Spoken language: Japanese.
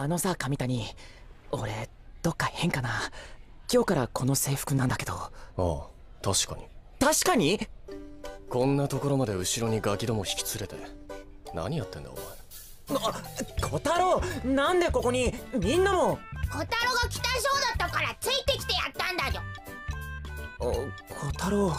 あのさ上谷。俺どっか変かな。今日からこの制服なんだけど。ああ確かに。確かに？こんなところまで後ろにガキども引き連れて。何やってんだお前。あ小太郎！なんでここに？みんなも！小太郎が来たそうだったからついてきてやったんだよ小太郎。